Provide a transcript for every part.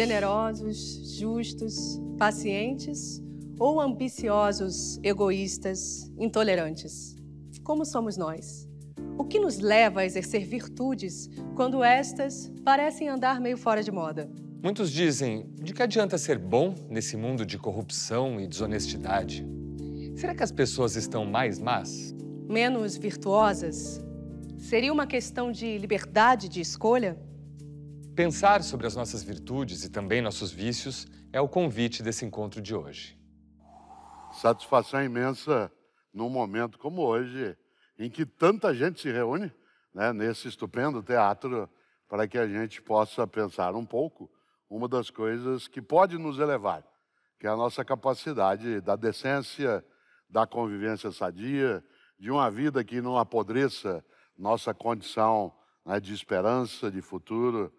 Generosos, justos, pacientes ou ambiciosos, egoístas, intolerantes? Como somos nós? O que nos leva a exercer virtudes quando estas parecem andar meio fora de moda? Muitos dizem: de que adianta ser bom nesse mundo de corrupção e desonestidade? Será que as pessoas estão mais más? Menos virtuosas? Seria uma questão de liberdade de escolha? Pensar sobre as nossas virtudes e também nossos vícios é o convite desse encontro de hoje. Satisfação imensa num momento como hoje, em que tanta gente se reúne né, nesse estupendo teatro para que a gente possa pensar um pouco uma das coisas que pode nos elevar, que é a nossa capacidade da decência, da convivência sadia, de uma vida que não apodreça nossa condição né, de esperança, de futuro,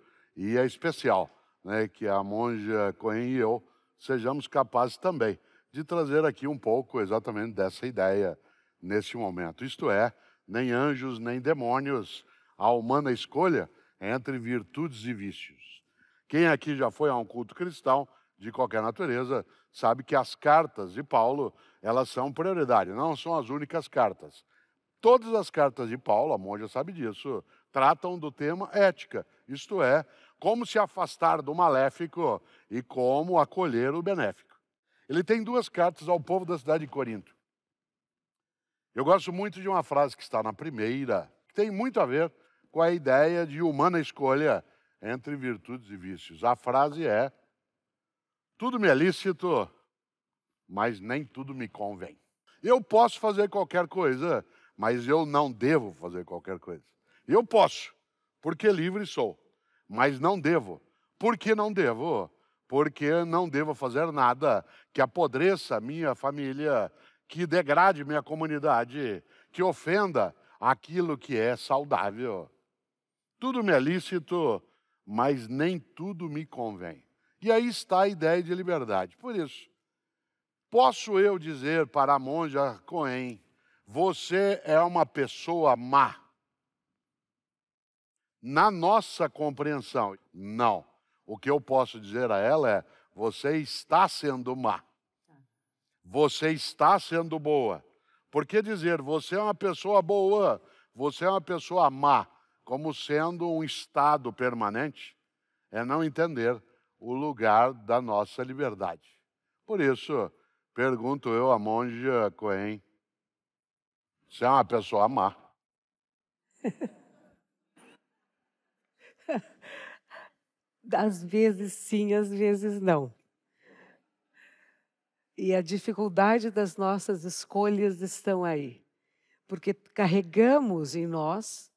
e é especial né, que a monja Cohen e eu sejamos capazes também de trazer aqui um pouco exatamente dessa ideia nesse momento. Isto é, nem anjos nem demônios, a humana escolha entre virtudes e vícios. Quem aqui já foi a um culto cristão de qualquer natureza sabe que as cartas de Paulo elas são prioridade, não são as únicas cartas. Todas as cartas de Paulo, a monja sabe disso, tratam do tema ética, isto é, como se afastar do maléfico e como acolher o benéfico. Ele tem duas cartas ao povo da cidade de Corinto. Eu gosto muito de uma frase que está na primeira, que tem muito a ver com a ideia de humana escolha entre virtudes e vícios. A frase é: Tudo me é lícito, mas nem tudo me convém. Eu posso fazer qualquer coisa, mas eu não devo fazer qualquer coisa. Eu posso, porque livre sou, mas não devo. Por que não devo? Porque não devo fazer nada que apodreça minha família, que degrade minha comunidade, que ofenda aquilo que é saudável. Tudo me é lícito, mas nem tudo me convém. E aí está a ideia de liberdade. Por isso, posso eu dizer para a monja Cohen, você é uma pessoa má. Na nossa compreensão, não. O que eu posso dizer a ela é: você está sendo má. Você está sendo boa. Por que dizer você é uma pessoa boa, você é uma pessoa má, como sendo um estado permanente? É não entender o lugar da nossa liberdade. Por isso, pergunto eu à monja Cohen, você é uma pessoa má? Às vezes sim, às vezes não. E a dificuldade das nossas escolhas estão aí, porque carregamos em nós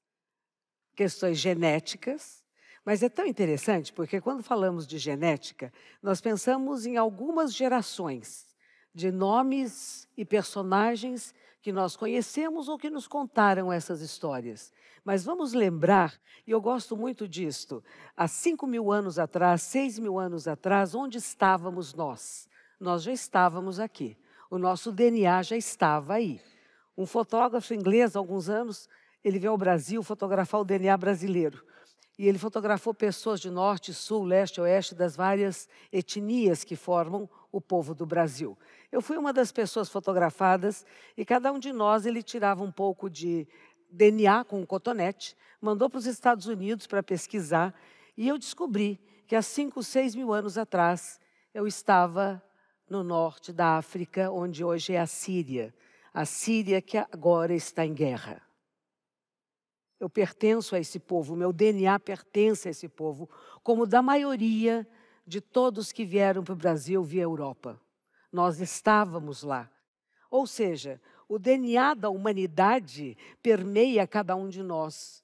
questões genéticas, mas é tão interessante porque quando falamos de genética, nós pensamos em algumas gerações de nomes e personagens que nós conhecemos ou que nos contaram essas histórias. Mas vamos lembrar, e eu gosto muito disto, há cinco mil anos atrás, seis mil anos atrás, onde estávamos nós? Nós já estávamos aqui. O nosso DNA já estava aí. Um fotógrafo inglês, há alguns anos, ele veio ao Brasil fotografar o DNA brasileiro. E ele fotografou pessoas de norte, sul, leste, oeste, das várias etnias que formam o povo do Brasil. Eu fui uma das pessoas fotografadas e cada um de nós ele tirava um pouco de DNA com um cotonete, mandou para os Estados Unidos para pesquisar e eu descobri que há cinco, seis mil anos atrás eu estava no norte da África, onde hoje é a Síria. A Síria que agora está em guerra. Eu pertenço a esse povo, meu DNA pertence a esse povo, como da maioria de todos que vieram para o Brasil via Europa. Nós estávamos lá. Ou seja, o DNA da humanidade permeia cada um de nós.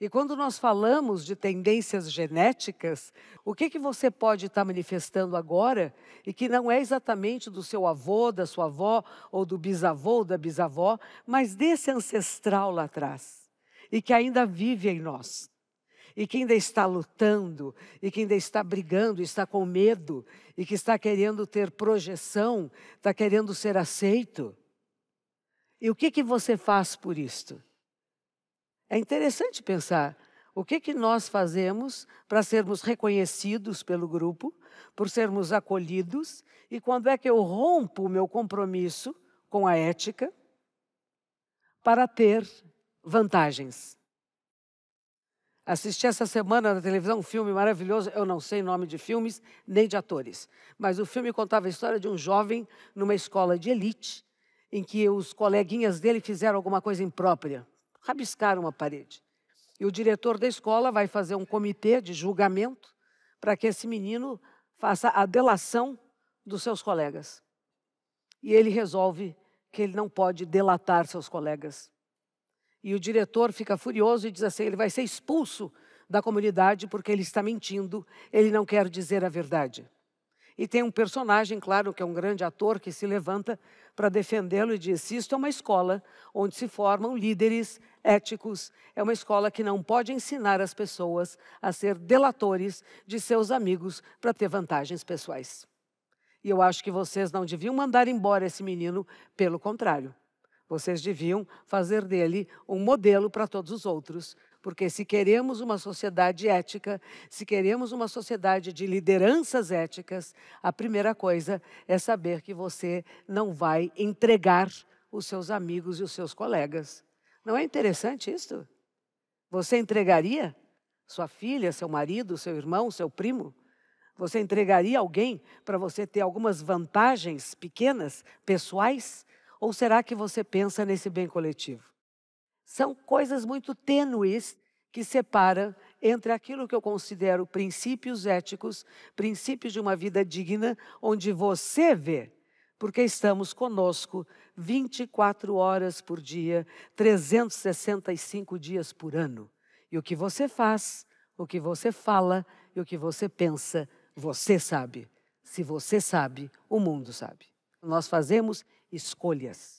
E quando nós falamos de tendências genéticas, o que, que você pode estar manifestando agora e que não é exatamente do seu avô, da sua avó, ou do bisavô ou da bisavó, mas desse ancestral lá atrás e que ainda vive em nós? e que ainda está lutando, e que ainda está brigando, está com medo, e que está querendo ter projeção, está querendo ser aceito. E o que, que você faz por isto? É interessante pensar. O que, que nós fazemos para sermos reconhecidos pelo grupo, por sermos acolhidos, e quando é que eu rompo o meu compromisso com a ética para ter vantagens? Assisti essa semana na televisão um filme maravilhoso, eu não sei nome de filmes nem de atores, mas o filme contava a história de um jovem numa escola de elite, em que os coleguinhas dele fizeram alguma coisa imprópria, rabiscaram uma parede. E o diretor da escola vai fazer um comitê de julgamento para que esse menino faça a delação dos seus colegas. E ele resolve que ele não pode delatar seus colegas. E o diretor fica furioso e diz assim: ele vai ser expulso da comunidade porque ele está mentindo, ele não quer dizer a verdade. E tem um personagem, claro, que é um grande ator, que se levanta para defendê-lo e diz: Isto é uma escola onde se formam líderes éticos, é uma escola que não pode ensinar as pessoas a ser delatores de seus amigos para ter vantagens pessoais. E eu acho que vocês não deviam mandar embora esse menino, pelo contrário. Vocês deviam fazer dele um modelo para todos os outros, porque se queremos uma sociedade ética, se queremos uma sociedade de lideranças éticas, a primeira coisa é saber que você não vai entregar os seus amigos e os seus colegas. Não é interessante isso? Você entregaria sua filha, seu marido, seu irmão, seu primo? Você entregaria alguém para você ter algumas vantagens pequenas, pessoais? Ou será que você pensa nesse bem coletivo? São coisas muito tênues que separam entre aquilo que eu considero princípios éticos, princípios de uma vida digna, onde você vê, porque estamos conosco 24 horas por dia, 365 dias por ano. E o que você faz, o que você fala e o que você pensa, você sabe. Se você sabe, o mundo sabe. Nós fazemos escolhas.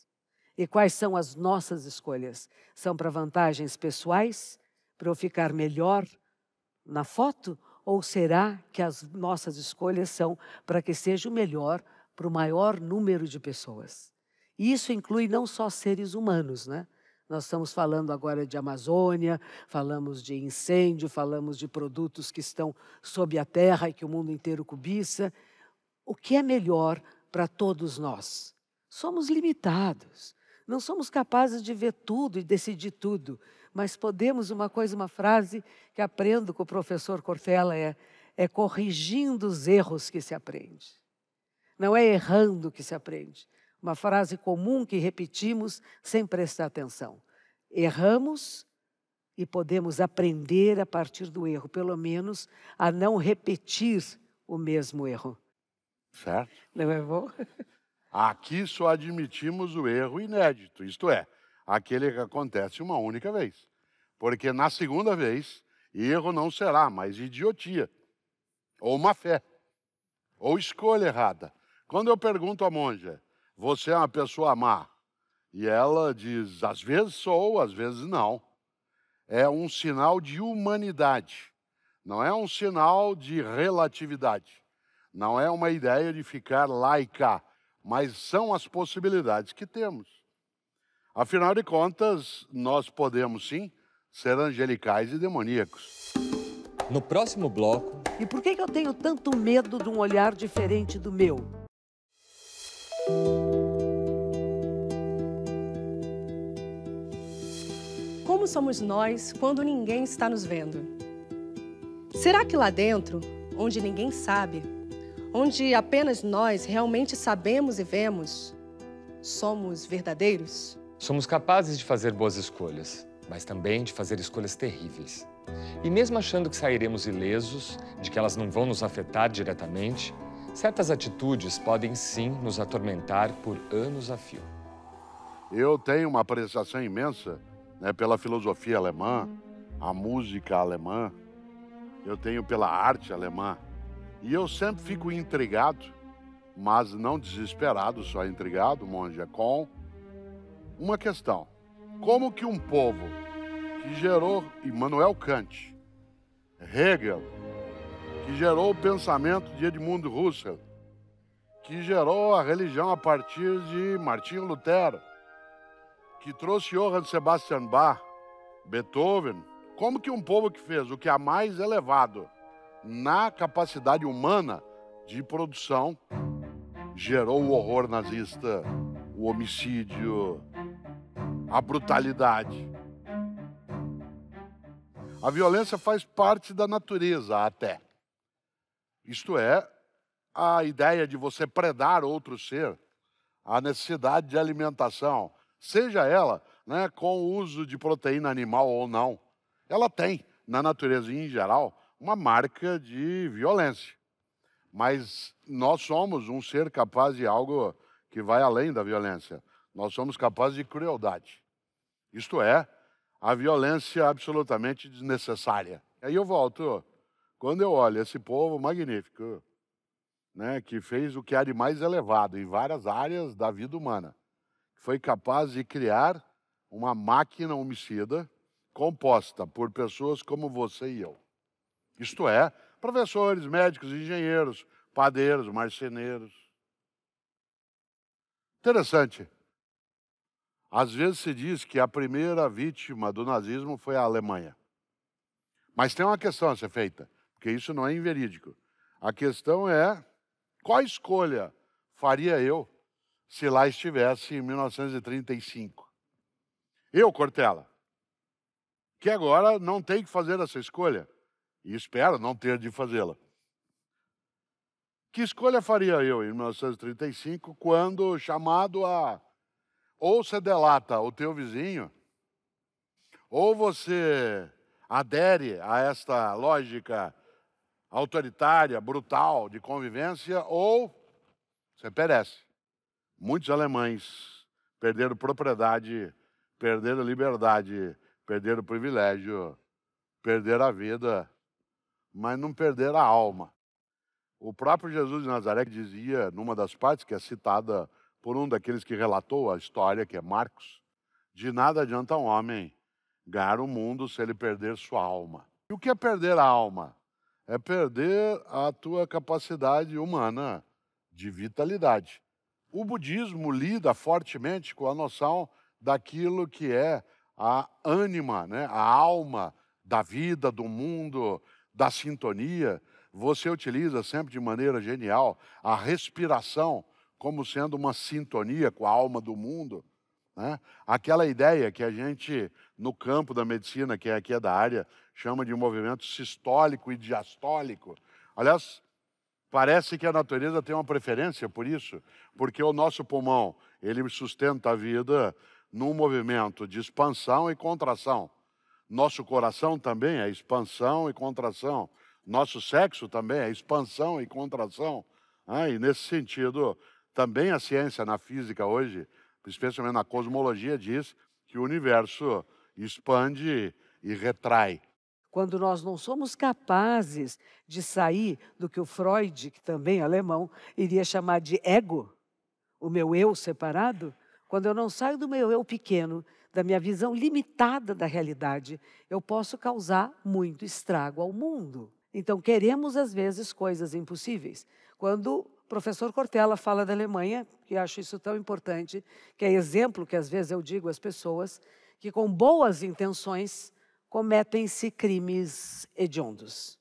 E quais são as nossas escolhas? São para vantagens pessoais? Para eu ficar melhor na foto? Ou será que as nossas escolhas são para que seja o melhor para o maior número de pessoas? E isso inclui não só seres humanos, né? Nós estamos falando agora de Amazônia, falamos de incêndio, falamos de produtos que estão sob a terra e que o mundo inteiro cobiça. O que é melhor para todos nós? Somos limitados. Não somos capazes de ver tudo e decidir tudo. Mas podemos, uma coisa, uma frase que aprendo com o professor Cortella é: é corrigindo os erros que se aprende. Não é errando que se aprende. Uma frase comum que repetimos sem prestar atenção. Erramos e podemos aprender a partir do erro, pelo menos a não repetir o mesmo erro. Certo? Não é bom? Aqui só admitimos o erro inédito, isto é, aquele que acontece uma única vez. Porque na segunda vez, erro não será mais idiotia, ou má fé, ou escolha errada. Quando eu pergunto à monja, você é uma pessoa má? E ela diz, às vezes sou, às vezes não. É um sinal de humanidade, não é um sinal de relatividade. Não é uma ideia de ficar laica mas são as possibilidades que temos. Afinal de contas, nós podemos sim ser angelicais e demoníacos. No próximo bloco. E por que eu tenho tanto medo de um olhar diferente do meu? Como somos nós quando ninguém está nos vendo? Será que lá dentro, onde ninguém sabe, onde apenas nós realmente sabemos e vemos, somos verdadeiros? Somos capazes de fazer boas escolhas, mas também de fazer escolhas terríveis. E mesmo achando que sairemos ilesos, de que elas não vão nos afetar diretamente, certas atitudes podem sim nos atormentar por anos a fio. Eu tenho uma apreciação imensa né, pela filosofia alemã, a música alemã, eu tenho pela arte alemã. E eu sempre fico intrigado, mas não desesperado, só intrigado, monja, com uma questão. Como que um povo que gerou Immanuel Kant, Hegel, que gerou o pensamento de Edmundo Husserl, que gerou a religião a partir de Martinho Lutero, que trouxe Johann Sebastian Bach, Beethoven, Como que um povo que fez o que há mais elevado na capacidade humana de produção gerou o horror nazista, o homicídio, a brutalidade. A violência faz parte da natureza até. Isto é, a ideia de você predar outro ser, a necessidade de alimentação, seja ela né, com o uso de proteína animal ou não, ela tem, na natureza em geral, uma marca de violência. Mas nós somos um ser capaz de algo que vai além da violência. Nós somos capazes de crueldade. Isto é, a violência absolutamente desnecessária. Aí eu volto. Quando eu olho esse povo magnífico, né, que fez o que há de mais elevado em várias áreas da vida humana, foi capaz de criar uma máquina homicida composta por pessoas como você e eu. Isto é, professores, médicos, engenheiros, padeiros, marceneiros. Interessante. Às vezes se diz que a primeira vítima do nazismo foi a Alemanha. Mas tem uma questão a ser feita, porque isso não é inverídico. A questão é qual escolha faria eu se lá estivesse em 1935? Eu, Cortella, que agora não tem que fazer essa escolha, e espero não ter de fazê-la. Que escolha faria eu em 1935 quando chamado a ou você delata o teu vizinho, ou você adere a esta lógica autoritária, brutal de convivência, ou você perece. Muitos alemães perderam propriedade, perderam liberdade, perderam privilégio, perderam a vida, mas não perderam a alma. O próprio Jesus de Nazaré dizia, numa das partes que é citada por um daqueles que relatou a história, que é Marcos, de nada adianta um homem ganhar o mundo se ele perder sua alma. E o que é perder a alma? É perder a tua capacidade humana de vitalidade. O budismo lida fortemente com a noção daquilo que é a ânima, né? a alma da vida, do mundo, da sintonia. Você utiliza sempre de maneira genial a respiração como sendo uma sintonia com a alma do mundo. Né? Aquela ideia que a gente, no campo da medicina, que é aqui é da área, chama de movimento sistólico e diastólico. Aliás, parece que a natureza tem uma preferência por isso, porque o nosso pulmão, ele sustenta a vida num movimento de expansão e contração. Nosso coração também é expansão e contração. Nosso sexo também é expansão e contração. Ah, e nesse sentido, também a ciência na física hoje, especialmente na cosmologia, diz que o universo expande e retrai. Quando nós não somos capazes de sair do que o Freud, que também é alemão, iria chamar de ego, o meu eu separado, quando eu não saio do meu eu pequeno, da minha visão limitada da realidade, eu posso causar muito estrago ao mundo. Então, queremos às vezes coisas impossíveis. Quando professor Cortella fala da Alemanha, que acho isso tão importante, que é exemplo que às vezes eu digo às pessoas, que com boas intenções cometem-se crimes hediondos.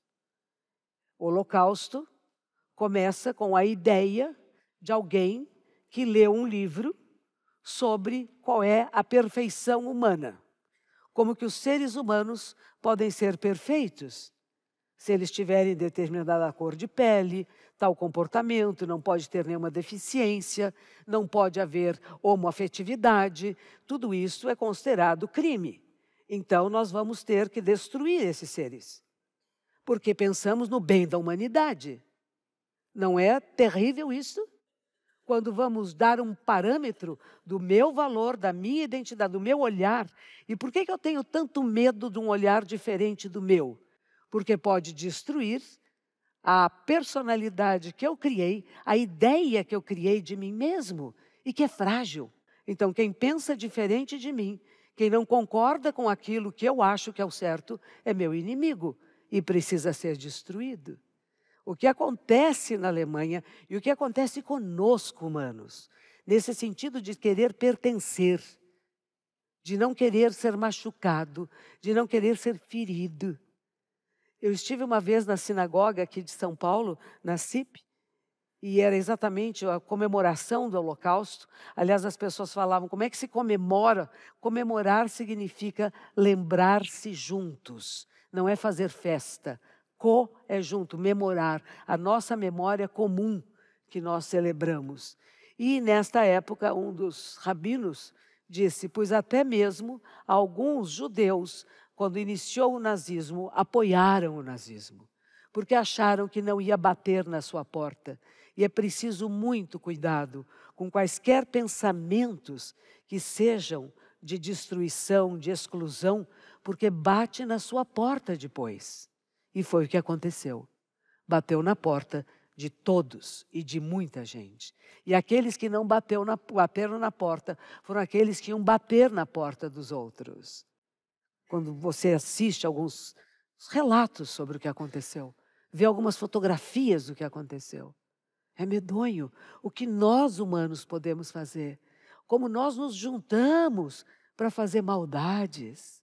O Holocausto começa com a ideia de alguém que leu um livro sobre qual é a perfeição humana, como que os seres humanos podem ser perfeitos se eles tiverem determinada cor de pele, tal comportamento, não pode ter nenhuma deficiência, não pode haver homoafetividade, tudo isso é considerado crime. Então nós vamos ter que destruir esses seres, porque pensamos no bem da humanidade. Não é terrível isso? Quando vamos dar um parâmetro do meu valor, da minha identidade, do meu olhar. E por que, que eu tenho tanto medo de um olhar diferente do meu? Porque pode destruir a personalidade que eu criei, a ideia que eu criei de mim mesmo e que é frágil. Então, quem pensa diferente de mim, quem não concorda com aquilo que eu acho que é o certo, é meu inimigo e precisa ser destruído. O que acontece na Alemanha e o que acontece conosco, humanos, nesse sentido de querer pertencer, de não querer ser machucado, de não querer ser ferido. Eu estive uma vez na sinagoga aqui de São Paulo, na CIP, e era exatamente a comemoração do Holocausto. Aliás, as pessoas falavam: como é que se comemora? Comemorar significa lembrar-se juntos, não é fazer festa. Co é junto, memorar, a nossa memória comum que nós celebramos. E nesta época, um dos rabinos disse: pois até mesmo alguns judeus, quando iniciou o nazismo, apoiaram o nazismo, porque acharam que não ia bater na sua porta. E é preciso muito cuidado com quaisquer pensamentos que sejam de destruição, de exclusão, porque bate na sua porta depois. E foi o que aconteceu. Bateu na porta de todos e de muita gente. E aqueles que não bateu na, bateram na porta foram aqueles que iam bater na porta dos outros. Quando você assiste alguns relatos sobre o que aconteceu, vê algumas fotografias do que aconteceu, é medonho o que nós humanos podemos fazer, como nós nos juntamos para fazer maldades.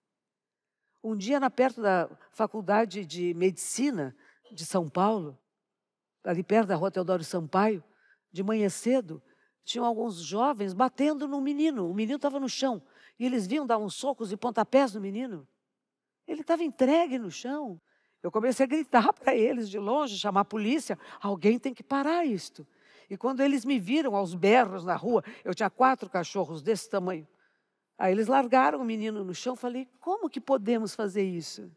Um dia, na perto da Faculdade de Medicina de São Paulo, ali perto da rua Teodoro Sampaio, de manhã cedo, tinham alguns jovens batendo no menino. O menino estava no chão. E eles vinham dar uns socos e pontapés no menino. Ele estava entregue no chão. Eu comecei a gritar para eles de longe, chamar a polícia. Alguém tem que parar isto. E quando eles me viram aos berros na rua, eu tinha quatro cachorros desse tamanho. Aí eles largaram o menino no chão. Falei: como que podemos fazer isso?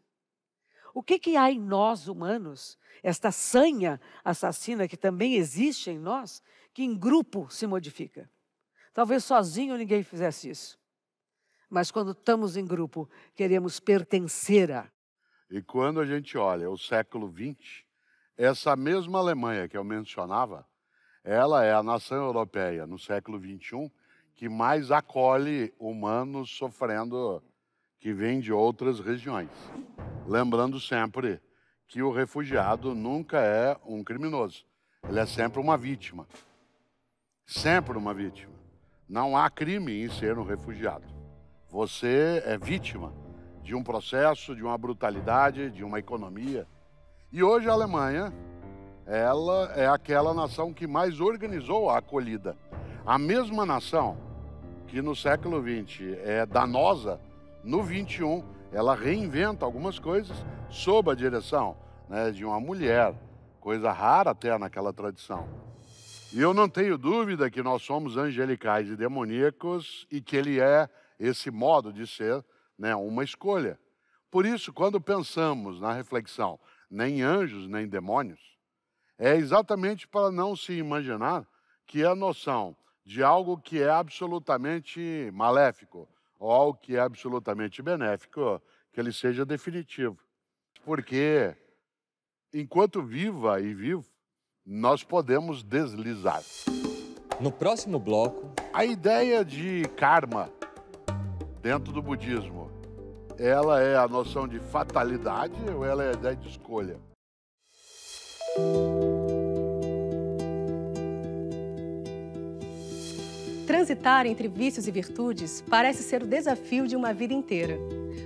O que, que há em nós humanos, esta sanha assassina que também existe em nós, que em grupo se modifica? Talvez sozinho ninguém fizesse isso. Mas quando estamos em grupo, queremos pertencer a. E quando a gente olha o século XX, essa mesma Alemanha que eu mencionava, ela é a nação europeia no século XXI que mais acolhe humanos sofrendo que vêm de outras regiões. Lembrando sempre que o refugiado nunca é um criminoso, ele é sempre uma vítima. Sempre uma vítima. Não há crime em ser um refugiado. Você é vítima de um processo, de uma brutalidade, de uma economia. E hoje a Alemanha, ela é aquela nação que mais organizou a acolhida. A mesma nação que no século XX é danosa, no XXI ela reinventa algumas coisas sob a direção né, de uma mulher, coisa rara até naquela tradição. E eu não tenho dúvida que nós somos angelicais e demoníacos e que ele é esse modo de ser né, uma escolha. Por isso, quando pensamos na reflexão nem anjos nem demônios, é exatamente para não se imaginar que a noção de algo que é absolutamente maléfico ou algo que é absolutamente benéfico, que ele seja definitivo. Porque enquanto viva e vivo, nós podemos deslizar. No próximo bloco, a ideia de karma dentro do budismo, ela é a noção de fatalidade ou ela é a ideia de escolha? Transitar entre vícios e virtudes parece ser o desafio de uma vida inteira.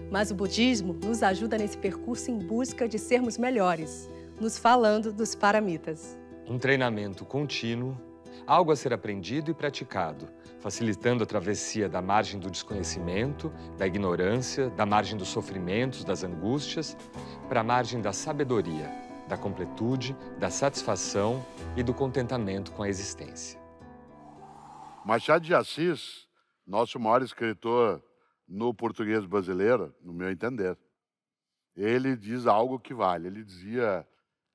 Mas o budismo nos ajuda nesse percurso em busca de sermos melhores, nos falando dos paramitas. Um treinamento contínuo, algo a ser aprendido e praticado, facilitando a travessia da margem do desconhecimento, da ignorância, da margem dos sofrimentos, das angústias, para a margem da sabedoria, da completude, da satisfação e do contentamento com a existência. Machado de Assis, nosso maior escritor no português brasileiro, no meu entender, ele diz algo que vale. Ele dizia: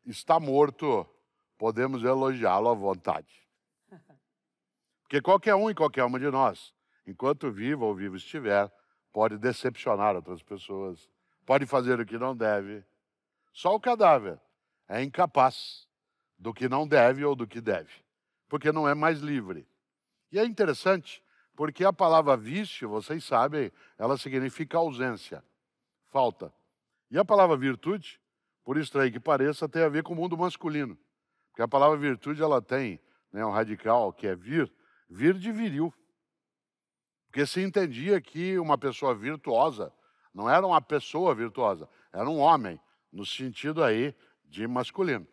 está morto, podemos elogiá-lo à vontade. Porque qualquer um e qualquer uma de nós, enquanto vivo ou vivo estiver, pode decepcionar outras pessoas, pode fazer o que não deve. Só o cadáver é incapaz do que não deve ou do que deve, porque não é mais livre. E é interessante, porque a palavra vício, vocês sabem, ela significa ausência, falta. E a palavra virtude, por estranho que pareça, tem a ver com o mundo masculino. Porque a palavra virtude, ela tem né, um radical que é vir, vir de viril. Porque se entendia que uma pessoa virtuosa não era uma pessoa virtuosa, era um homem, no sentido aí de masculino.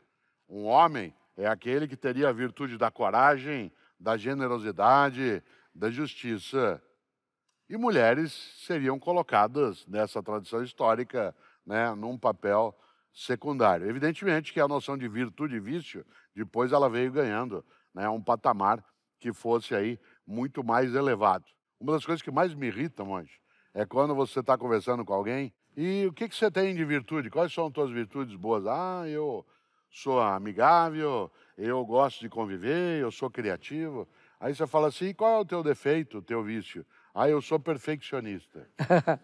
Um homem é aquele que teria a virtude da coragem, da generosidade, da justiça. E mulheres seriam colocadas nessa tradição histórica, né, num papel secundário. Evidentemente que a noção de virtude e vício, depois ela veio ganhando né, um patamar que fosse aí muito mais elevado. Uma das coisas que mais me irritam, Monge, é quando você está conversando com alguém e o que, que você tem de virtude? Quais são as suas virtudes boas? Ah, eu sou amigável, eu gosto de conviver, eu sou criativo. Aí você fala assim, qual é o teu defeito, o teu vício? Ah, eu sou perfeccionista.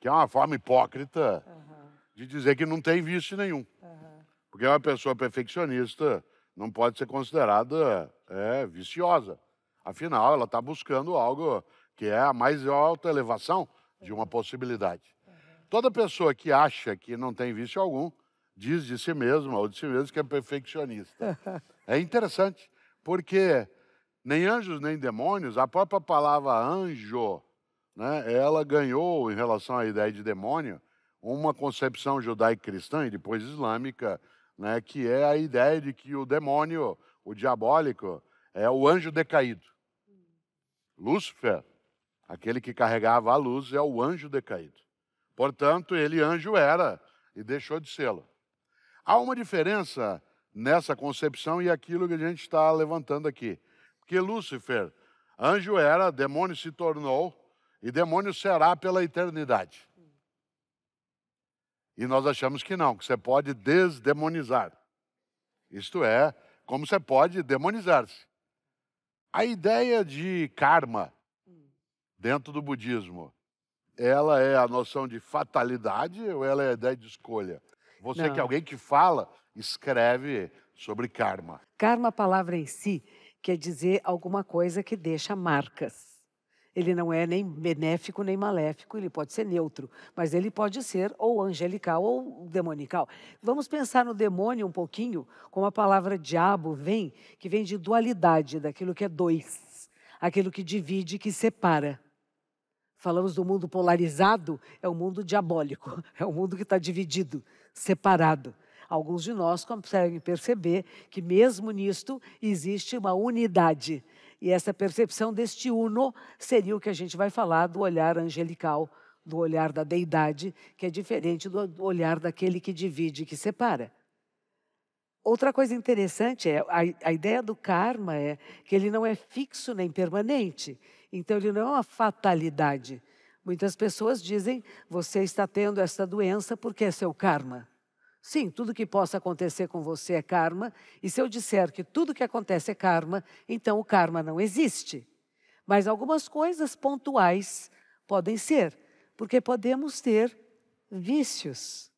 que é uma forma hipócrita uhum. de dizer que não tem vício nenhum. Uhum. Porque uma pessoa perfeccionista não pode ser considerada é, viciosa. Afinal, ela está buscando algo que é a mais alta elevação de uma possibilidade. Toda pessoa que acha que não tem vício algum, diz de si mesma ou de si mesmo que é perfeccionista. É interessante, porque nem anjos nem demônios, a própria palavra anjo, né, ela ganhou, em relação à ideia de demônio, uma concepção judaico-cristã e depois islâmica, né, que é a ideia de que o demônio, o diabólico, é o anjo decaído. Lúcifer, aquele que carregava a luz, é o anjo decaído. Portanto, ele anjo era e deixou de sê-lo. Há uma diferença nessa concepção e aquilo que a gente está levantando aqui. Porque Lúcifer, anjo era, demônio se tornou e demônio será pela eternidade. E nós achamos que não, que você pode desdemonizar. Isto é, como você pode demonizar-se. A ideia de karma dentro do budismo, ela é a noção de fatalidade ou ela é a ideia de escolha? Você Não. que é alguém que fala, escreve sobre karma. Karma, a palavra em si, quer dizer alguma coisa que deixa marcas. Ele não é nem benéfico nem maléfico, ele pode ser neutro, mas ele pode ser ou angelical ou demonical. Vamos pensar no demônio um pouquinho, como a palavra diabo vem, que vem de dualidade, daquilo que é dois, aquilo que divide, que separa. Falamos do mundo polarizado, é o mundo diabólico, é o mundo que está dividido separado. Alguns de nós conseguem perceber que, mesmo nisto, existe uma unidade. E essa percepção deste uno seria o que a gente vai falar do olhar angelical, do olhar da deidade, que é diferente do olhar daquele que divide, que separa. Outra coisa interessante é a, a, ideia do karma é que ele não é fixo nem permanente. Então ele não é uma fatalidade. Muitas pessoas dizem: você está tendo esta doença porque é seu karma. Sim, tudo que possa acontecer com você é karma, e se eu disser que tudo que acontece é karma, então o karma não existe. Mas algumas coisas pontuais podem ser, porque podemos ter vícios,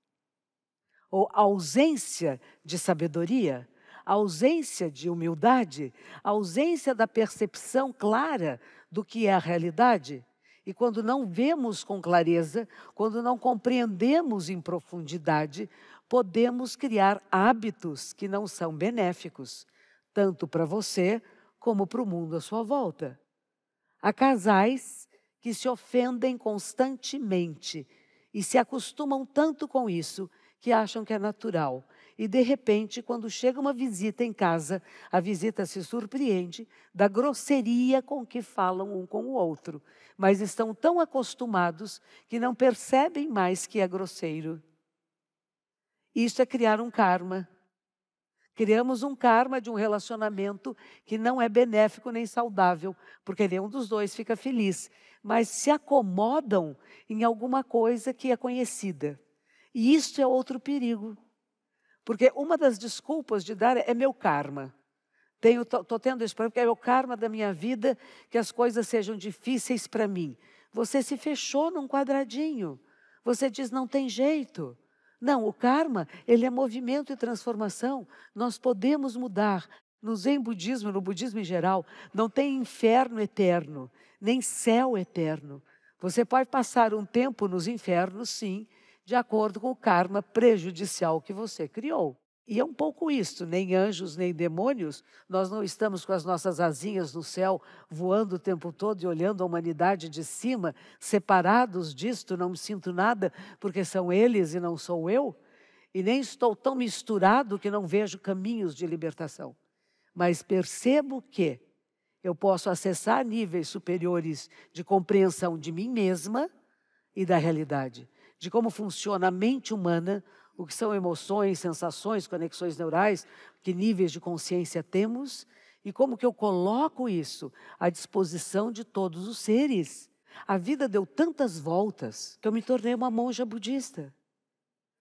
ou ausência de sabedoria, ausência de humildade, ausência da percepção clara do que é a realidade. E quando não vemos com clareza, quando não compreendemos em profundidade, podemos criar hábitos que não são benéficos, tanto para você como para o mundo à sua volta. Há casais que se ofendem constantemente e se acostumam tanto com isso que acham que é natural e de repente, quando chega uma visita em casa, a visita se surpreende da grosseria com que falam um com o outro, mas estão tão acostumados que não percebem mais que é grosseiro. Isso é criar um karma. Criamos um karma de um relacionamento que não é benéfico nem saudável, porque nenhum dos dois fica feliz, mas se acomodam em alguma coisa que é conhecida. E isso é outro perigo. Porque uma das desculpas de dar é meu karma. Estou tendo problema, porque é o karma da minha vida que as coisas sejam difíceis para mim. Você se fechou num quadradinho. Você diz, não tem jeito. Não, o karma, ele é movimento e transformação. Nós podemos mudar. No Zen budismo, no budismo em geral, não tem inferno eterno, nem céu eterno. Você pode passar um tempo nos infernos, sim, de acordo com o karma prejudicial que você criou. E é um pouco isto, nem anjos, nem demônios, nós não estamos com as nossas asinhas no céu, voando o tempo todo e olhando a humanidade de cima, separados disto, não me sinto nada, porque são eles e não sou eu, e nem estou tão misturado que não vejo caminhos de libertação. Mas percebo que eu posso acessar níveis superiores de compreensão de mim mesma e da realidade, de como funciona a mente humana, o que são emoções, sensações, conexões neurais, que níveis de consciência temos e como que eu coloco isso à disposição de todos os seres. A vida deu tantas voltas que eu me tornei uma monja budista.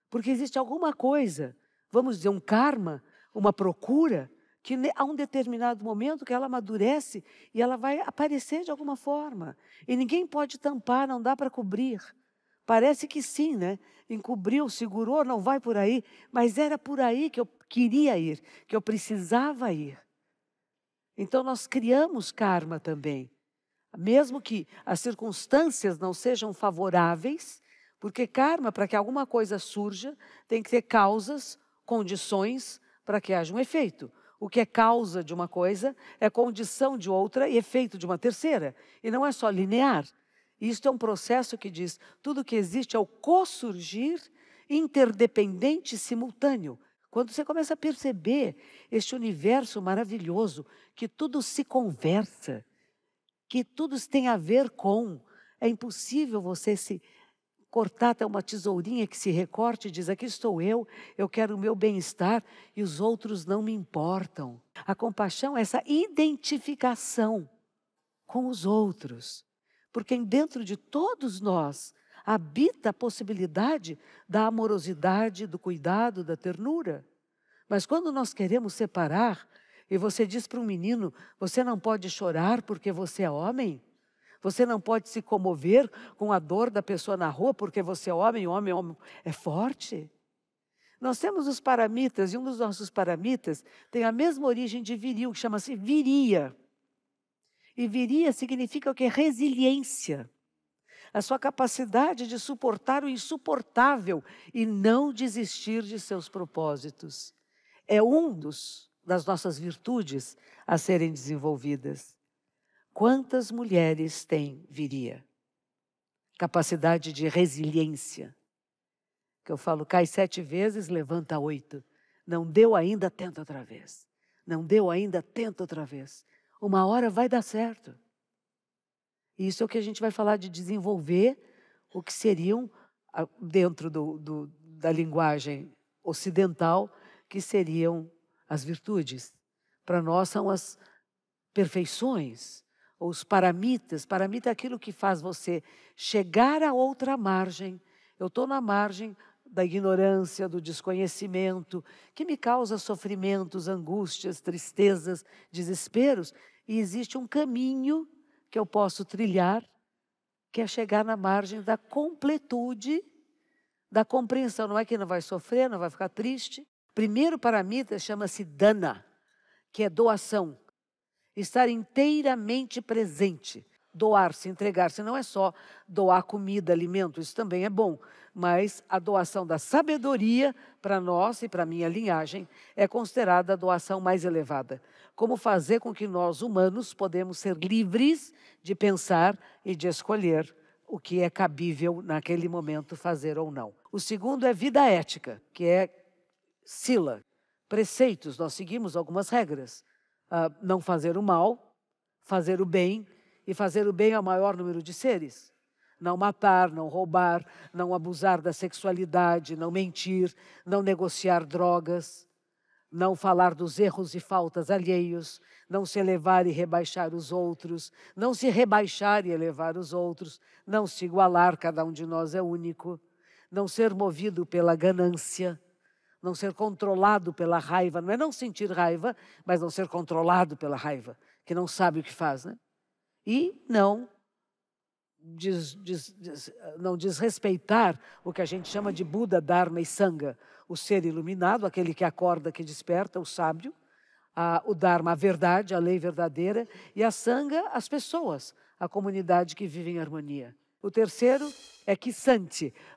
Porque existe alguma coisa, vamos dizer, um karma, uma procura, que há um determinado momento que ela amadurece e ela vai aparecer de alguma forma. E ninguém pode tampar, não dá para cobrir. Parece que sim, né? Encobriu, segurou, não vai por aí, mas era por aí que eu queria ir, que eu precisava ir. Então nós criamos karma também. Mesmo que as circunstâncias não sejam favoráveis, porque karma, para que alguma coisa surja, tem que ter causas, condições para que haja um efeito. O que é causa de uma coisa é condição de outra e efeito de uma terceira. E não é só linear. Isto é um processo que diz tudo que existe é o co-surgir interdependente e simultâneo. Quando você começa a perceber este universo maravilhoso, que tudo se conversa, que tudo tem a ver com, é impossível você se cortar até uma tesourinha que se recorte e diz: Aqui estou eu, eu quero o meu bem-estar e os outros não me importam. A compaixão é essa identificação com os outros porque dentro de todos nós habita a possibilidade da amorosidade, do cuidado, da ternura. Mas quando nós queremos separar, e você diz para um menino: você não pode chorar porque você é homem? Você não pode se comover com a dor da pessoa na rua porque você é homem, homem, homem é forte? Nós temos os paramitas, e um dos nossos paramitas tem a mesma origem de viril, que chama-se viria. E viria significa o que? Resiliência. A sua capacidade de suportar o insuportável e não desistir de seus propósitos. É um dos das nossas virtudes a serem desenvolvidas. Quantas mulheres têm viria? Capacidade de resiliência. Que eu falo, cai sete vezes, levanta oito. Não deu ainda, tenta outra vez. Não deu ainda, tenta outra vez. Uma hora vai dar certo. Isso é o que a gente vai falar de desenvolver o que seriam, dentro do, do, da linguagem ocidental, que seriam as virtudes. Para nós são as perfeições, ou os paramitas. Paramita é aquilo que faz você chegar a outra margem. Eu estou na margem da ignorância, do desconhecimento, que me causa sofrimentos, angústias, tristezas, desesperos, e existe um caminho que eu posso trilhar, que é chegar na margem da completude, da compreensão. Não é que não vai sofrer, não vai ficar triste. Primeiro paramita chama-se dana, que é doação. Estar inteiramente presente doar-se, entregar-se. Não é só doar comida, alimento, isso também é bom, mas a doação da sabedoria, para nós e para a minha linhagem, é considerada a doação mais elevada. Como fazer com que nós, humanos, podemos ser livres de pensar e de escolher o que é cabível naquele momento fazer ou não. O segundo é vida ética, que é sila, preceitos. Nós seguimos algumas regras. Uh, não fazer o mal, fazer o bem, e fazer o bem ao maior número de seres. Não matar, não roubar, não abusar da sexualidade, não mentir, não negociar drogas, não falar dos erros e faltas alheios, não se elevar e rebaixar os outros, não se rebaixar e elevar os outros, não se igualar, cada um de nós é único, não ser movido pela ganância, não ser controlado pela raiva, não é não sentir raiva, mas não ser controlado pela raiva, que não sabe o que faz, né? e não, des, des, des, não desrespeitar o que a gente chama de Buda, Dharma e Sangha, o ser iluminado, aquele que acorda, que desperta, o sábio, a, o Dharma, a verdade, a lei verdadeira, e a Sangha, as pessoas, a comunidade que vive em harmonia. O terceiro é que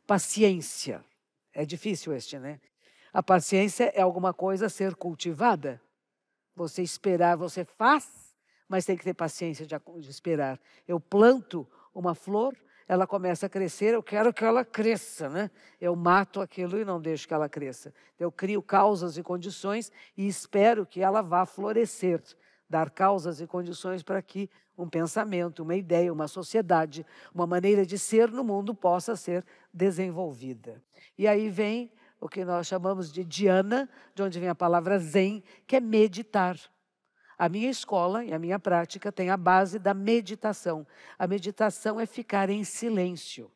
paciência. É difícil este, né? A paciência é alguma coisa a ser cultivada. Você esperar, você faz, mas tem que ter paciência de, de esperar. Eu planto uma flor, ela começa a crescer, eu quero que ela cresça, né? Eu mato aquilo e não deixo que ela cresça. Eu crio causas e condições e espero que ela vá florescer, dar causas e condições para que um pensamento, uma ideia, uma sociedade, uma maneira de ser no mundo possa ser desenvolvida. E aí vem o que nós chamamos de dhyana, de onde vem a palavra zen, que é meditar. A minha escola e a minha prática tem a base da meditação. A meditação é ficar em silêncio,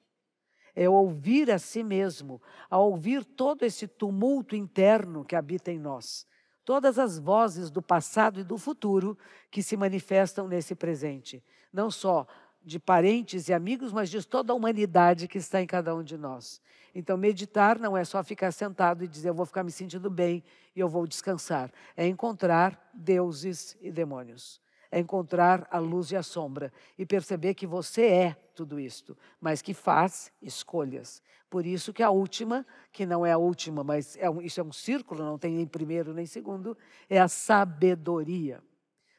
é ouvir a si mesmo, a ouvir todo esse tumulto interno que habita em nós, todas as vozes do passado e do futuro que se manifestam nesse presente, não só de parentes e amigos, mas de toda a humanidade que está em cada um de nós. Então, meditar não é só ficar sentado e dizer eu vou ficar me sentindo bem e eu vou descansar. É encontrar deuses e demônios. É encontrar a luz e a sombra e perceber que você é tudo isto, mas que faz escolhas. Por isso que a última, que não é a última, mas é um, isso é um círculo, não tem nem primeiro nem segundo, é a sabedoria.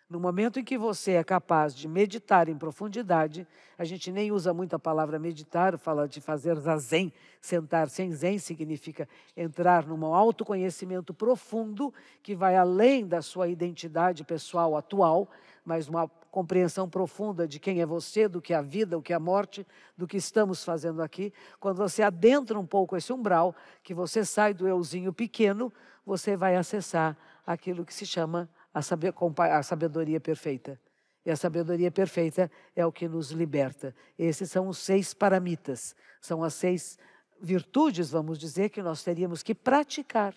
No momento em que você é capaz de meditar em profundidade, a gente nem usa muito a palavra meditar, fala de fazer zazen, sentar sem zen significa entrar num autoconhecimento profundo que vai além da sua identidade pessoal atual, mas uma compreensão profunda de quem é você, do que é a vida, o que é a morte, do que estamos fazendo aqui. Quando você adentra um pouco esse umbral, que você sai do euzinho pequeno, você vai acessar aquilo que se chama a sabedoria perfeita. E a sabedoria perfeita é o que nos liberta. Esses são os seis paramitas, são as seis virtudes, vamos dizer, que nós teríamos que praticar,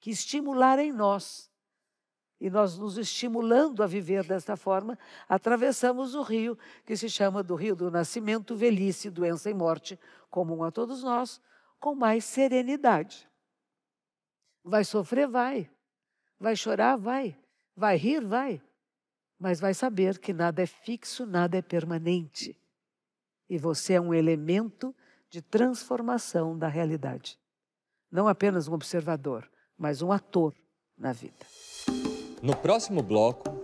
que estimular em nós. E nós nos estimulando a viver desta forma, atravessamos o rio que se chama do rio do nascimento, velhice, doença e morte, comum a todos nós, com mais serenidade. Vai sofrer? Vai. Vai chorar? Vai. Vai rir? Vai. Mas vai saber que nada é fixo, nada é permanente. E você é um elemento de transformação da realidade. Não apenas um observador, mas um ator na vida. No próximo bloco.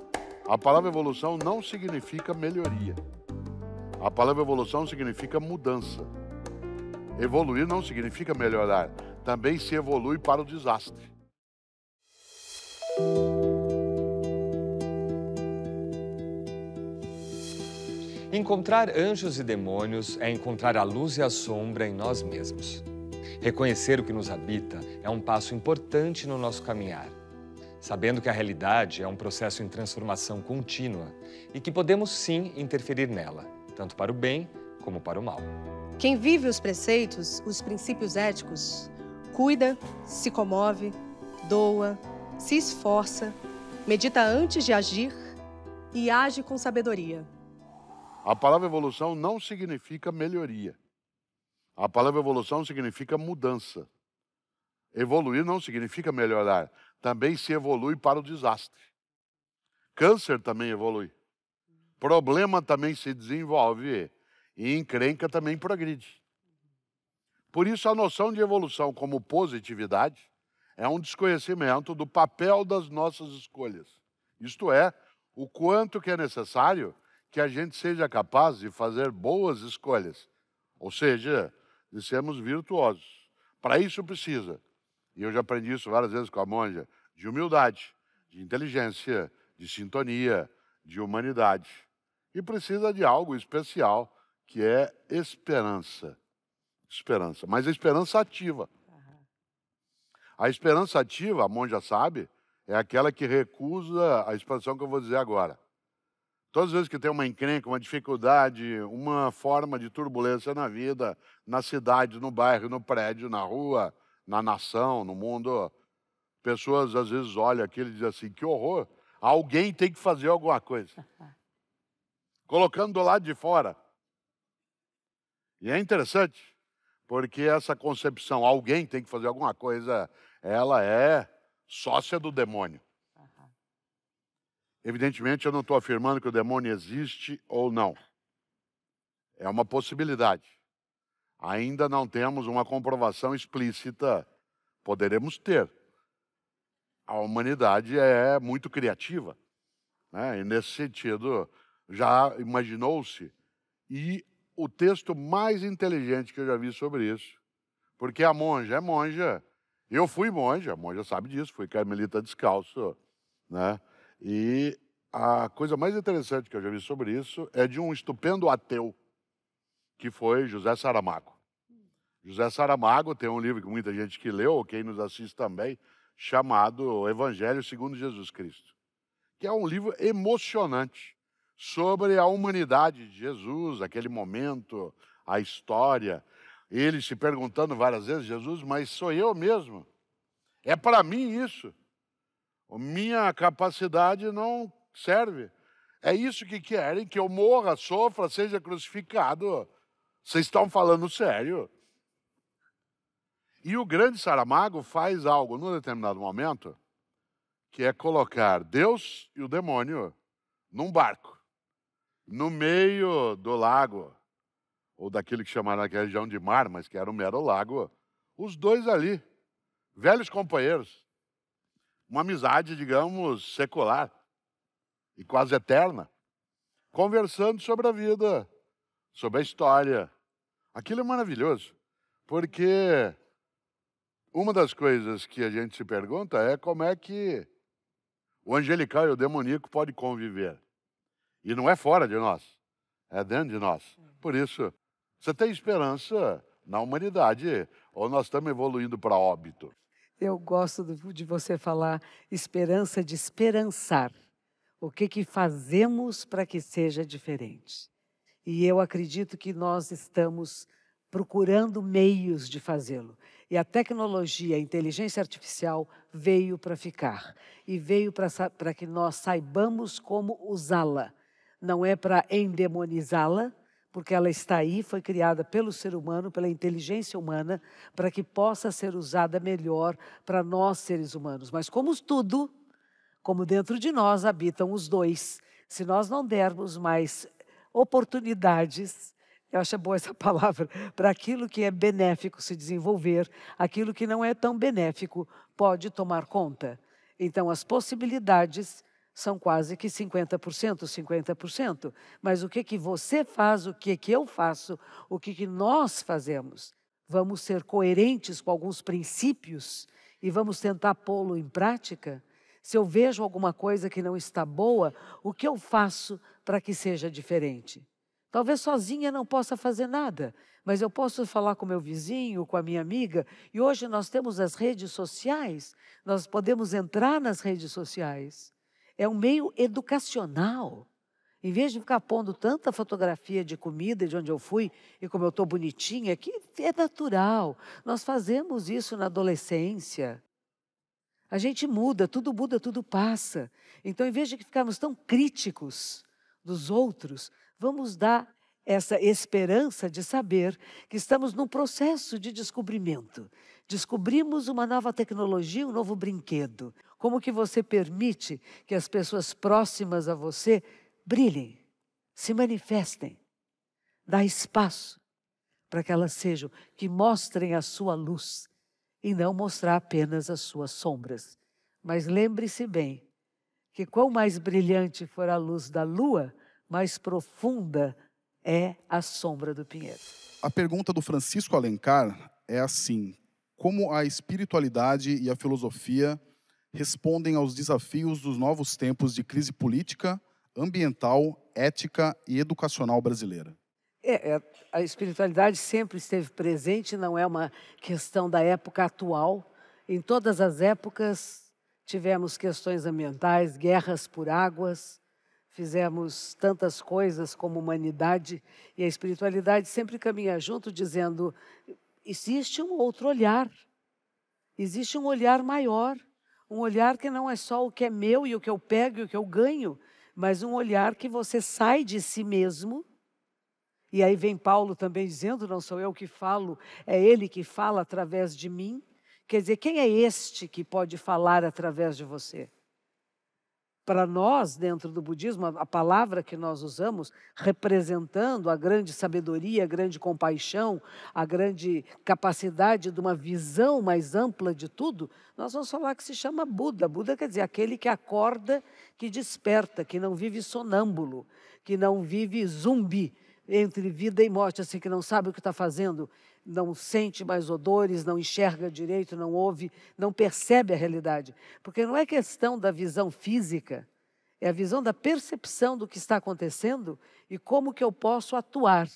A palavra evolução não significa melhoria. A palavra evolução significa mudança. Evoluir não significa melhorar. Também se evolui para o desastre. Encontrar anjos e demônios é encontrar a luz e a sombra em nós mesmos. Reconhecer o que nos habita é um passo importante no nosso caminhar, sabendo que a realidade é um processo em transformação contínua e que podemos sim interferir nela, tanto para o bem como para o mal. Quem vive os preceitos, os princípios éticos, cuida, se comove, doa, se esforça, medita antes de agir e age com sabedoria. A palavra evolução não significa melhoria. A palavra evolução significa mudança. Evoluir não significa melhorar. Também se evolui para o desastre. Câncer também evolui. Problema também se desenvolve. E encrenca também progride. Por isso, a noção de evolução como positividade é um desconhecimento do papel das nossas escolhas. Isto é, o quanto que é necessário que a gente seja capaz de fazer boas escolhas, ou seja, de sermos virtuosos. Para isso precisa, e eu já aprendi isso várias vezes com a monja, de humildade, de inteligência, de sintonia, de humanidade. E precisa de algo especial, que é esperança. Esperança, mas a esperança ativa. A esperança ativa, a monja sabe, é aquela que recusa a expressão que eu vou dizer agora. Todas as vezes que tem uma encrenca, uma dificuldade, uma forma de turbulência na vida, na cidade, no bairro, no prédio, na rua, na nação, no mundo, pessoas às vezes olham aquilo e dizem assim: que horror, alguém tem que fazer alguma coisa. Colocando do lado de fora. E é interessante, porque essa concepção, alguém tem que fazer alguma coisa, ela é sócia do demônio. Evidentemente, eu não estou afirmando que o demônio existe ou não. É uma possibilidade. Ainda não temos uma comprovação explícita poderemos ter. A humanidade é muito criativa. Né? E nesse sentido, já imaginou-se. E o texto mais inteligente que eu já vi sobre isso, porque a monja é monja. Eu fui monja, a monja sabe disso, fui carmelita descalço. Né? E a coisa mais interessante que eu já vi sobre isso é de um estupendo ateu, que foi José Saramago. José Saramago tem um livro que muita gente que leu, quem nos assiste também, chamado Evangelho segundo Jesus Cristo, que é um livro emocionante sobre a humanidade de Jesus, aquele momento, a história. Ele se perguntando várias vezes, Jesus, mas sou eu mesmo? É para mim isso. Minha capacidade não serve. É isso que querem, que eu morra, sofra, seja crucificado. Vocês estão falando sério? E o grande Saramago faz algo num determinado momento, que é colocar Deus e o demônio num barco, no meio do lago, ou daquilo que chamaram aquela região de mar, mas que era um mero lago, os dois ali, velhos companheiros, uma amizade, digamos, secular e quase eterna, conversando sobre a vida, sobre a história. Aquilo é maravilhoso, porque uma das coisas que a gente se pergunta é como é que o angelical e o demoníaco podem conviver. E não é fora de nós, é dentro de nós. Por isso, você tem esperança na humanidade ou nós estamos evoluindo para óbito? Eu gosto de você falar esperança de esperançar. O que, que fazemos para que seja diferente? E eu acredito que nós estamos procurando meios de fazê-lo. E a tecnologia, a inteligência artificial veio para ficar. E veio para que nós saibamos como usá-la. Não é para endemonizá-la, porque ela está aí, foi criada pelo ser humano, pela inteligência humana, para que possa ser usada melhor para nós seres humanos. Mas como tudo, como dentro de nós habitam os dois, se nós não dermos mais oportunidades eu acho boa essa palavra, para aquilo que é benéfico se desenvolver, aquilo que não é tão benéfico pode tomar conta. Então, as possibilidades são quase que 50%, 50%. Mas o que, que você faz, o que, que eu faço, o que, que nós fazemos? Vamos ser coerentes com alguns princípios e vamos tentar pô-lo em prática? Se eu vejo alguma coisa que não está boa, o que eu faço para que seja diferente? Talvez sozinha não possa fazer nada, mas eu posso falar com meu vizinho, com a minha amiga, e hoje nós temos as redes sociais, nós podemos entrar nas redes sociais. É um meio educacional. Em vez de ficar pondo tanta fotografia de comida de onde eu fui e como eu estou bonitinha, que é natural. Nós fazemos isso na adolescência. A gente muda, tudo muda, tudo passa. Então, em vez de ficarmos tão críticos dos outros, vamos dar essa esperança de saber que estamos num processo de descobrimento. Descobrimos uma nova tecnologia, um novo brinquedo. Como que você permite que as pessoas próximas a você brilhem, se manifestem? Dá espaço para que elas sejam, que mostrem a sua luz e não mostrar apenas as suas sombras. Mas lembre-se bem que quanto mais brilhante for a luz da lua, mais profunda é a sombra do pinheiro. A pergunta do Francisco Alencar é assim: como a espiritualidade e a filosofia respondem aos desafios dos novos tempos de crise política, ambiental, ética e educacional brasileira? É, é, a espiritualidade sempre esteve presente, não é uma questão da época atual. Em todas as épocas tivemos questões ambientais, guerras por águas, fizemos tantas coisas como humanidade e a espiritualidade sempre caminha junto, dizendo: existe um outro olhar, existe um olhar maior, um olhar que não é só o que é meu e o que eu pego e o que eu ganho, mas um olhar que você sai de si mesmo. E aí vem Paulo também dizendo: não sou eu que falo, é ele que fala através de mim. Quer dizer, quem é este que pode falar através de você? Para nós, dentro do budismo, a palavra que nós usamos, representando a grande sabedoria, a grande compaixão, a grande capacidade de uma visão mais ampla de tudo, nós vamos falar que se chama Buda. Buda quer dizer aquele que acorda, que desperta, que não vive sonâmbulo, que não vive zumbi entre vida e morte, assim, que não sabe o que está fazendo, não sente mais odores, não enxerga direito, não ouve, não percebe a realidade. Porque não é questão da visão física, é a visão da percepção do que está acontecendo e como que eu posso atuar.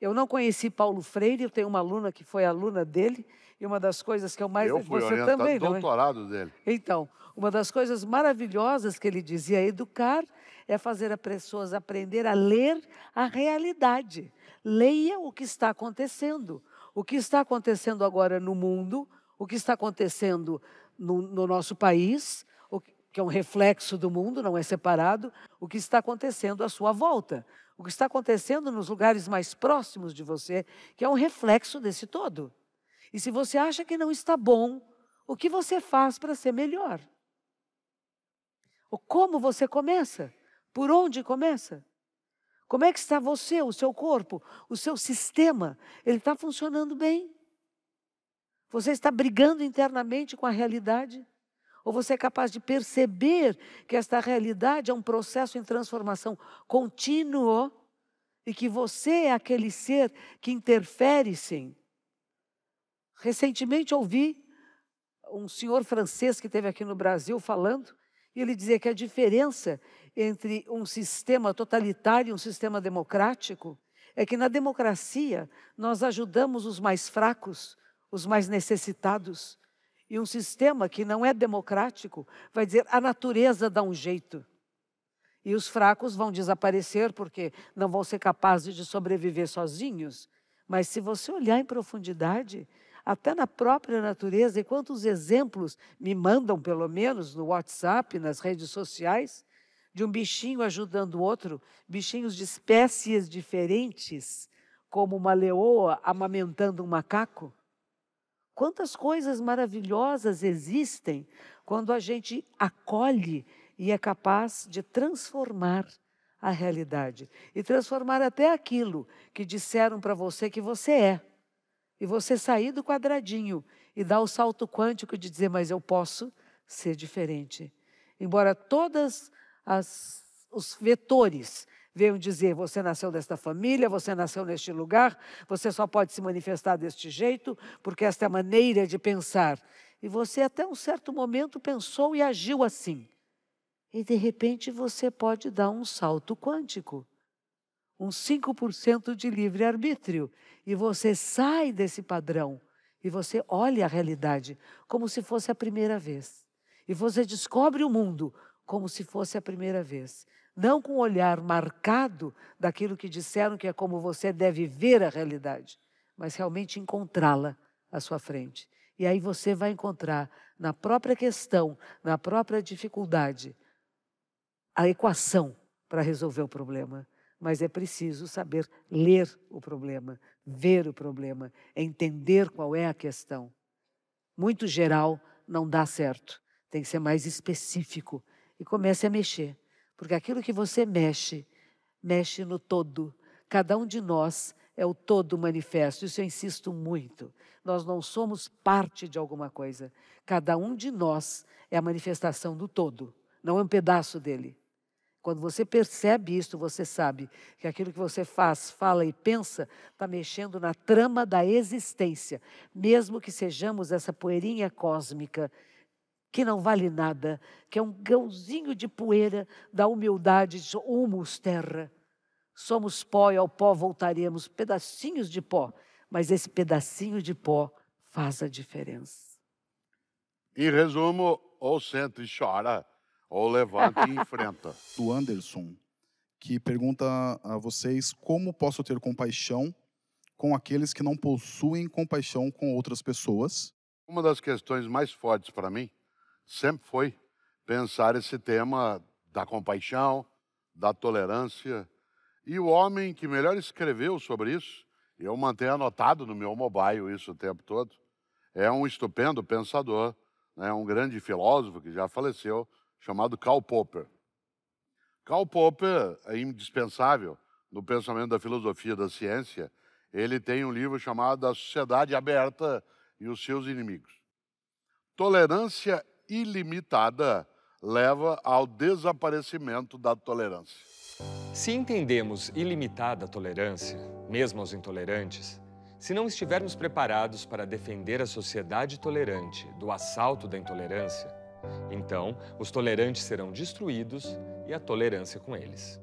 Eu não conheci Paulo Freire, eu tenho uma aluna que foi aluna dele, e uma das coisas que eu mais... Eu fui você também, não é? doutorado dele. Então, uma das coisas maravilhosas que ele dizia, educar é fazer as pessoas aprender a ler a realidade. Leia o que está acontecendo o que está acontecendo agora no mundo, o que está acontecendo no, no nosso país, o que é um reflexo do mundo, não é separado, o que está acontecendo à sua volta, o que está acontecendo nos lugares mais próximos de você, que é um reflexo desse todo. E se você acha que não está bom, o que você faz para ser melhor? Ou como você começa? Por onde começa? Como é que está você, o seu corpo, o seu sistema? Ele está funcionando bem? Você está brigando internamente com a realidade? Ou você é capaz de perceber que esta realidade é um processo em transformação contínuo e que você é aquele ser que interfere sim? Recentemente ouvi um senhor francês que esteve aqui no Brasil falando, e ele dizia que a diferença entre um sistema totalitário e um sistema democrático é que na democracia nós ajudamos os mais fracos, os mais necessitados. E um sistema que não é democrático vai dizer a natureza dá um jeito. E os fracos vão desaparecer porque não vão ser capazes de sobreviver sozinhos. Mas se você olhar em profundidade, até na própria natureza, e quantos exemplos me mandam, pelo menos, no WhatsApp, nas redes sociais, de um bichinho ajudando o outro, bichinhos de espécies diferentes, como uma leoa amamentando um macaco. Quantas coisas maravilhosas existem quando a gente acolhe e é capaz de transformar a realidade e transformar até aquilo que disseram para você que você é. E você sair do quadradinho e dar o salto quântico de dizer, mas eu posso ser diferente. Embora todas as, os vetores venham dizer: você nasceu desta família, você nasceu neste lugar, você só pode se manifestar deste jeito, porque esta é a maneira de pensar. E você, até um certo momento, pensou e agiu assim. E, de repente, você pode dar um salto quântico um 5% de livre-arbítrio. E você sai desse padrão e você olha a realidade como se fosse a primeira vez. E você descobre o mundo como se fosse a primeira vez. Não com o olhar marcado daquilo que disseram que é como você deve ver a realidade, mas realmente encontrá-la à sua frente. E aí você vai encontrar na própria questão, na própria dificuldade, a equação para resolver o problema. Mas é preciso saber ler o problema, ver o problema, entender qual é a questão. Muito geral não dá certo. Tem que ser mais específico e comece a mexer. Porque aquilo que você mexe, mexe no todo. Cada um de nós é o todo manifesto. Isso eu insisto muito. Nós não somos parte de alguma coisa. Cada um de nós é a manifestação do todo, não é um pedaço dele. Quando você percebe isso, você sabe que aquilo que você faz, fala e pensa está mexendo na trama da existência, mesmo que sejamos essa poeirinha cósmica que não vale nada, que é um grãozinho de poeira da humildade de humus terra. Somos pó e ao pó voltaremos, pedacinhos de pó, mas esse pedacinho de pó faz a diferença. Em resumo, ou senta e chora, ou levanta e enfrenta. Do Anderson, que pergunta a vocês como posso ter compaixão com aqueles que não possuem compaixão com outras pessoas. Uma das questões mais fortes para mim sempre foi pensar esse tema da compaixão, da tolerância. E o homem que melhor escreveu sobre isso, eu mantenho anotado no meu mobile isso o tempo todo, é um estupendo pensador, né, um grande filósofo que já faleceu, chamado Karl Popper. Karl Popper é indispensável no pensamento da filosofia da ciência. Ele tem um livro chamado A Sociedade Aberta e os Seus Inimigos. Tolerância ilimitada leva ao desaparecimento da tolerância. Se entendemos ilimitada tolerância, mesmo aos intolerantes, se não estivermos preparados para defender a sociedade tolerante do assalto da intolerância, então os tolerantes serão destruídos e a tolerância com eles.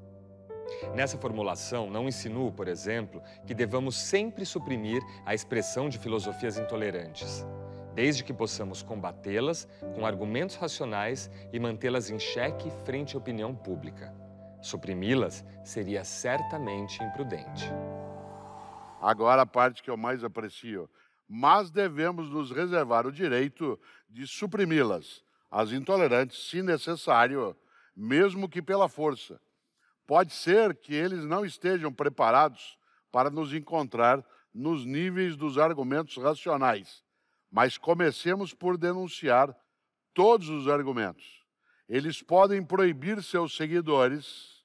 Nessa formulação, não insinuo, por exemplo, que devamos sempre suprimir a expressão de filosofias intolerantes, desde que possamos combatê-las com argumentos racionais e mantê-las em xeque frente à opinião pública. Suprimi-las seria certamente imprudente. Agora a parte que eu mais aprecio. Mas devemos nos reservar o direito de suprimi-las, as intolerantes, se necessário, mesmo que pela força. Pode ser que eles não estejam preparados para nos encontrar nos níveis dos argumentos racionais, mas comecemos por denunciar todos os argumentos. Eles podem proibir seus seguidores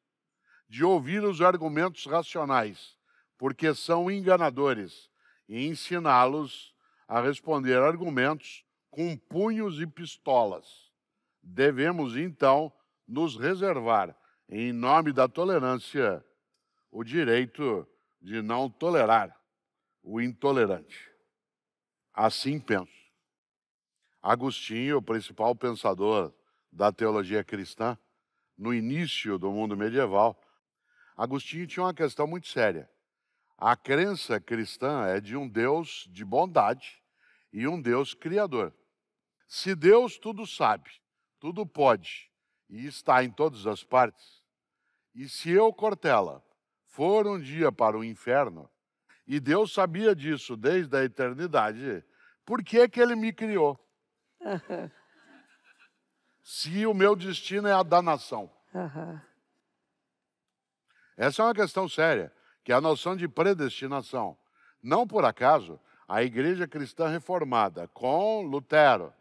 de ouvir os argumentos racionais porque são enganadores, e ensiná-los a responder argumentos com punhos e pistolas. Devemos, então, nos reservar, em nome da tolerância, o direito de não tolerar o intolerante. Assim penso. Agostinho, o principal pensador da teologia cristã, no início do mundo medieval, Agostinho tinha uma questão muito séria. A crença cristã é de um Deus de bondade e um Deus criador. Se Deus tudo sabe, tudo pode e está em todas as partes, e se eu, Cortella, for um dia para o inferno, e Deus sabia disso desde a eternidade, por que, que ele me criou? se o meu destino é a danação. Essa é uma questão séria que é a noção de predestinação. Não por acaso, a Igreja Cristã Reformada, com Lutero,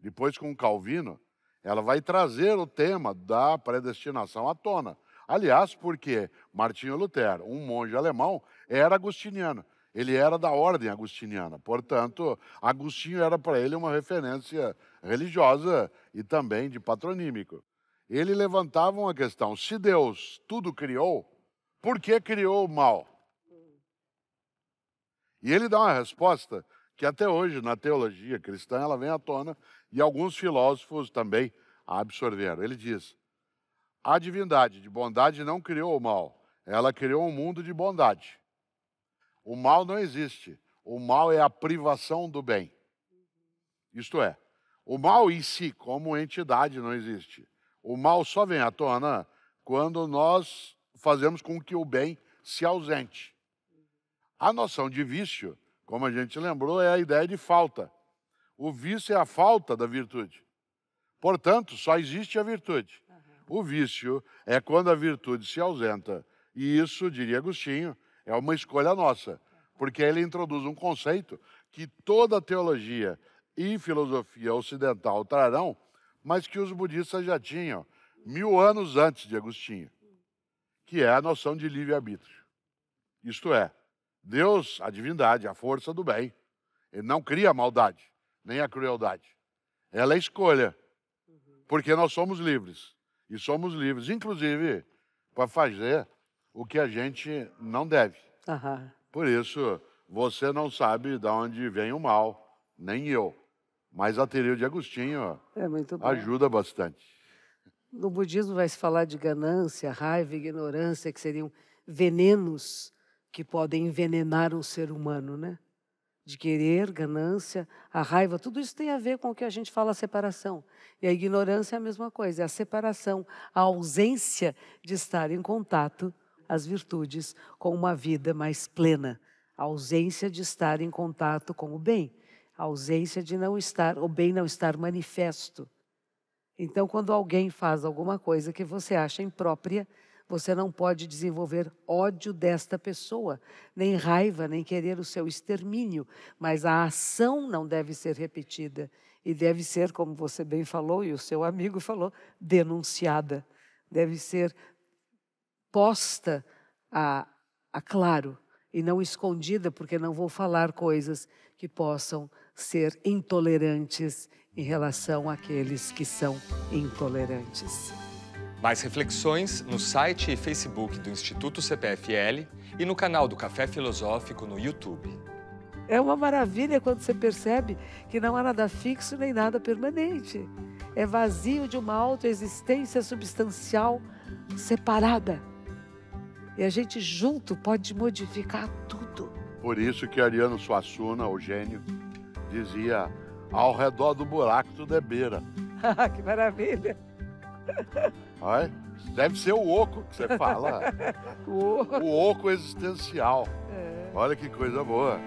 depois com Calvino, ela vai trazer o tema da predestinação à tona. Aliás, porque Martinho Lutero, um monge alemão, era agustiniano. Ele era da ordem agustiniana. Portanto, Agostinho era para ele uma referência religiosa e também de patronímico. Ele levantava uma questão: se Deus tudo criou, por que criou o mal? E ele dá uma resposta que até hoje na teologia cristã ela vem à tona e alguns filósofos também a absorveram. Ele diz: a divindade de bondade não criou o mal, ela criou um mundo de bondade. O mal não existe. O mal é a privação do bem. Isto é, o mal em si, como entidade, não existe. O mal só vem à tona quando nós fazemos com que o bem se ausente. A noção de vício, como a gente lembrou, é a ideia de falta. O vício é a falta da virtude. Portanto, só existe a virtude. O vício é quando a virtude se ausenta. E isso, diria Agostinho, é uma escolha nossa, porque ele introduz um conceito que toda teologia e filosofia ocidental trarão, mas que os budistas já tinham mil anos antes de Agostinho que é a noção de livre-arbítrio. Isto é, Deus, a divindade, a força do bem, ele não cria a maldade, nem a crueldade. Ela é escolha, porque nós somos livres. E somos livres, inclusive, para fazer o que a gente não deve. Uhum. Por isso, você não sabe de onde vem o mal, nem eu. Mas a teoria de Agostinho é ajuda bastante. No budismo vai se falar de ganância, raiva, ignorância, que seriam venenos que podem envenenar um ser humano, né? De querer, ganância, a raiva, tudo isso tem a ver com o que a gente fala separação. E a ignorância é a mesma coisa, é a separação, a ausência de estar em contato as virtudes com uma vida mais plena, a ausência de estar em contato com o bem, a ausência de não estar, o bem não estar manifesto. Então, quando alguém faz alguma coisa que você acha imprópria, Você não pode desenvolver ódio desta pessoa, nem raiva, nem querer o seu extermínio, mas a ação não deve ser repetida e deve ser, como você bem falou e o seu amigo falou, denunciada. Deve ser posta a, a claro e não escondida, porque não vou falar coisas que possam ser intolerantes em relação àqueles que são intolerantes. Mais reflexões no site e Facebook do Instituto CPFL e no canal do Café Filosófico no YouTube. É uma maravilha quando você percebe que não há nada fixo nem nada permanente. É vazio de uma autoexistência substancial separada. E a gente junto pode modificar tudo. Por isso que Ariano Suassuna, o gênio, dizia: ao redor do buraco tudo é beira. que maravilha! Olha, deve ser o oco que você fala. o, oco. o oco existencial. É. Olha que coisa boa.